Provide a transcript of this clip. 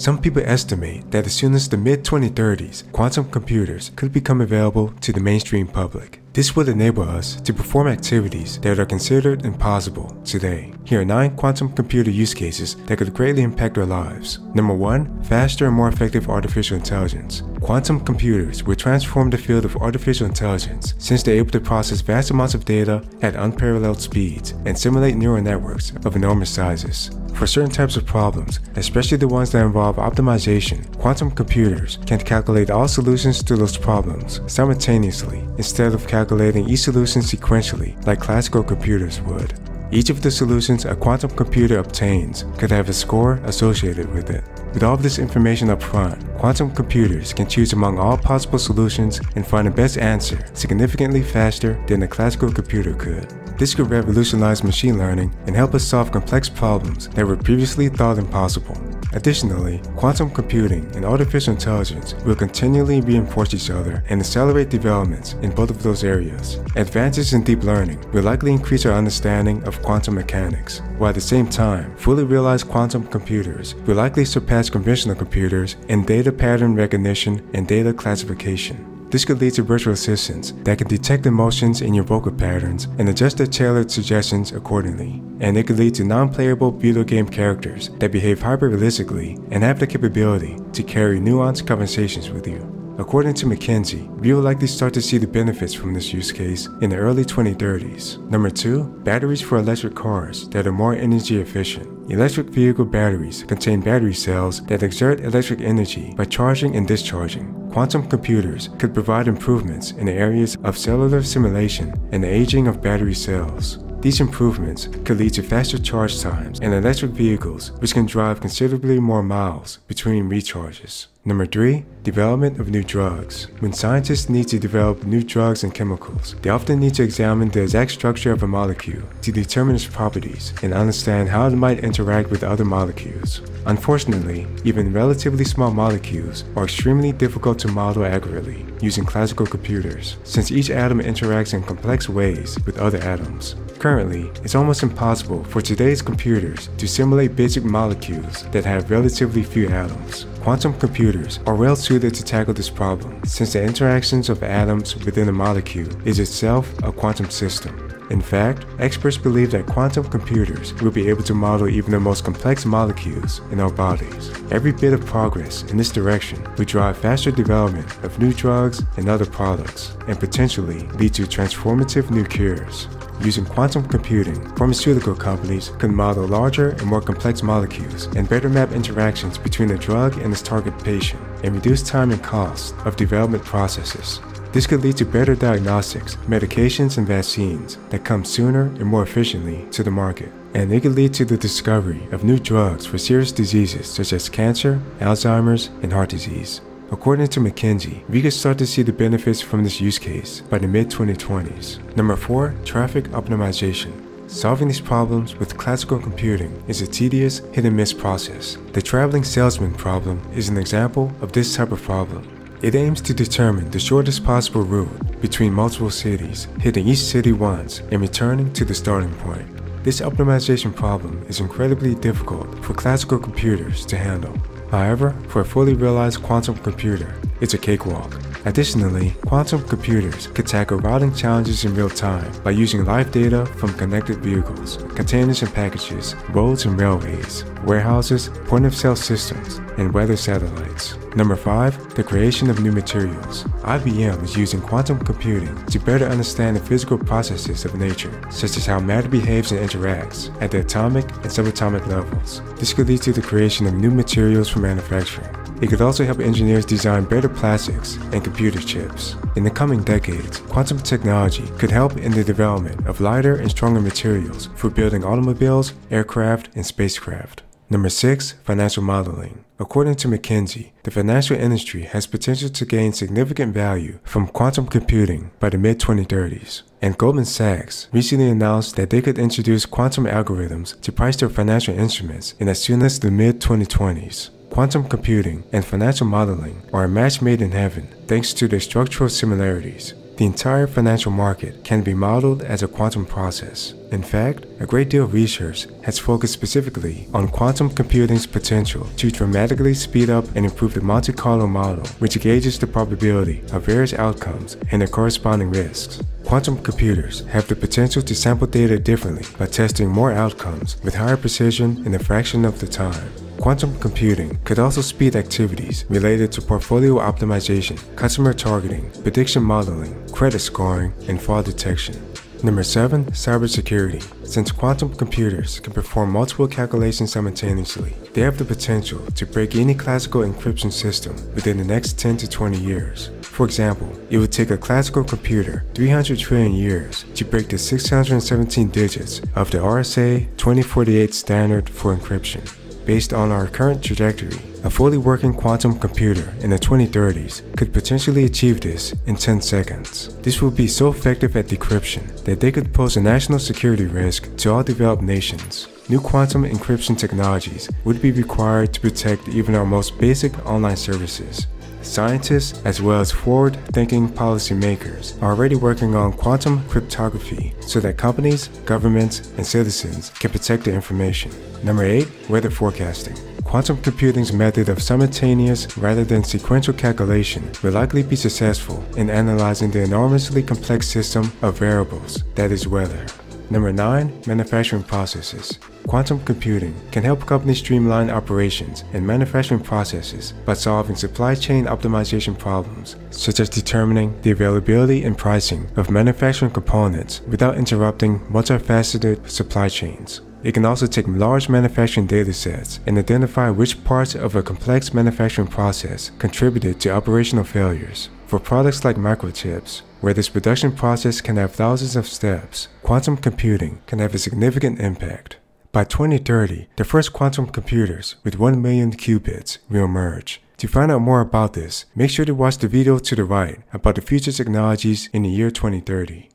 Some people estimate that as soon as the mid 2030s, quantum computers could become available to the mainstream public. This would enable us to perform activities that are considered impossible today. Here are 9 quantum computer use cases that could greatly impact our lives. Number 1. Faster and more effective artificial intelligence. Quantum computers will transform the field of artificial intelligence since they're able to process vast amounts of data at unparalleled speeds and simulate neural networks of enormous sizes. For certain types of problems, especially the ones that involve optimization, quantum computers can calculate all solutions to those problems simultaneously instead of calculating each solution sequentially like classical computers would. Each of the solutions a quantum computer obtains could have a score associated with it. With all of this information up front, quantum computers can choose among all possible solutions and find the best answer significantly faster than a classical computer could. This could revolutionize machine learning and help us solve complex problems that were previously thought impossible. Additionally, quantum computing and artificial intelligence will continually reinforce each other and accelerate developments in both of those areas. Advances in deep learning will likely increase our understanding of quantum mechanics, while at the same time, fully realized quantum computers will likely surpass conventional computers in data pattern recognition and data classification. This could lead to virtual assistants that can detect emotions in your vocal patterns and adjust their tailored suggestions accordingly. And it could lead to non-playable video game characters that behave hyper-realistically and have the capability to carry nuanced conversations with you. According to McKinsey, we will likely start to see the benefits from this use case in the early 2030s. Number 2. Batteries for electric cars that are more energy efficient. Electric vehicle batteries contain battery cells that exert electric energy by charging and discharging. Quantum computers could provide improvements in the areas of cellular simulation and the aging of battery cells. These improvements could lead to faster charge times in electric vehicles, which can drive considerably more miles between recharges. Number 3. Development of new drugs. When scientists need to develop new drugs and chemicals, they often need to examine the exact structure of a molecule to determine its properties and understand how it might interact with other molecules. Unfortunately, even relatively small molecules are extremely difficult to model accurately using classical computers, since each atom interacts in complex ways with other atoms. Currently, it's almost impossible for today's computers to simulate basic molecules that have relatively few atoms. Quantum computers are well suited to tackle this problem, since the interactions of atoms within a molecule is itself a quantum system. In fact, experts believe that quantum computers will be able to model even the most complex molecules in our bodies. Every bit of progress in this direction will drive faster development of new drugs and other products, and potentially lead to transformative new cures. Using quantum computing, pharmaceutical companies can model larger and more complex molecules and better map interactions between the drug and its target patient, and reduce time and cost of development processes. This could lead to better diagnostics, medications, and vaccines that come sooner and more efficiently to the market. And it could lead to the discovery of new drugs for serious diseases such as cancer, Alzheimer's, and heart disease. According to McKinsey, we could start to see the benefits from this use case by the mid-2020s. Number 4. Traffic Optimization Solving these problems with classical computing is a tedious, hit-and-miss process. The traveling salesman problem is an example of this type of problem. It aims to determine the shortest possible route between multiple cities, hitting each city once and returning to the starting point. This optimization problem is incredibly difficult for classical computers to handle. However, for a fully realized quantum computer, it's a cakewalk. Additionally, quantum computers could tackle routing challenges in real time by using live data from connected vehicles, containers and packages, roads and railways, warehouses, point-of-sale systems, and weather satellites. Number 5. The creation of new materials. IBM is using quantum computing to better understand the physical processes of nature, such as how matter behaves and interacts at the atomic and subatomic levels. This could lead to the creation of new materials for manufacturing. It could also help engineers design better plastics and computer chips. In the coming decades, quantum technology could help in the development of lighter and stronger materials for building automobiles, aircraft, and spacecraft. Number 6. Financial Modeling According to McKinsey, the financial industry has potential to gain significant value from quantum computing by the mid-2030s. And Goldman Sachs recently announced that they could introduce quantum algorithms to price their financial instruments in as soon as the mid-2020s. Quantum computing and financial modeling are a match made in heaven thanks to their structural similarities. the entire financial market can be modeled as a quantum process. In fact, a great deal of research has focused specifically on quantum computing's potential to dramatically speed up and improve the Monte Carlo model, which gauges the probability of various outcomes and their corresponding risks. Quantum computers have the potential to sample data differently by testing more outcomes with higher precision in a fraction of the time. Quantum computing could also speed activities related to portfolio optimization, customer targeting, prediction modeling, credit scoring, and fraud detection. Number 7. Cybersecurity. Since quantum computers can perform multiple calculations simultaneously, they have the potential to break any classical encryption system within the next 10 to 20 years. For example, it would take a classical computer 300 trillion years to break the 617 digits of the RSA 2048 standard for encryption. Based on our current trajectory, a fully working quantum computer in the 2030s could potentially achieve this in 10 seconds. This would be so effective at decryption that they could pose a national security risk to all developed nations. New quantum encryption technologies would be required to protect even our most basic online services. Scientists, as well as forward thinking policymakers, are already working on quantum cryptography so that companies, governments, and citizens can protect their information. Number 8. Weather forecasting. Quantum computing's method of simultaneous rather than sequential calculation will likely be successful in analyzing the enormously complex system of variables that is weather. Number 9. Manufacturing processes. Quantum computing can help companies streamline operations and manufacturing processes by solving supply chain optimization problems, such as determining the availability and pricing of manufacturing components without interrupting multifaceted supply chains. It can also take large manufacturing datasets and identify which parts of a complex manufacturing process contributed to operational failures. For products like microchips, where this production process can have thousands of steps, quantum computing can have a significant impact. By 2030, the first quantum computers with 1 million qubits will emerge. To find out more about this, make sure to watch the video to the right about the future technologies in the year 2030.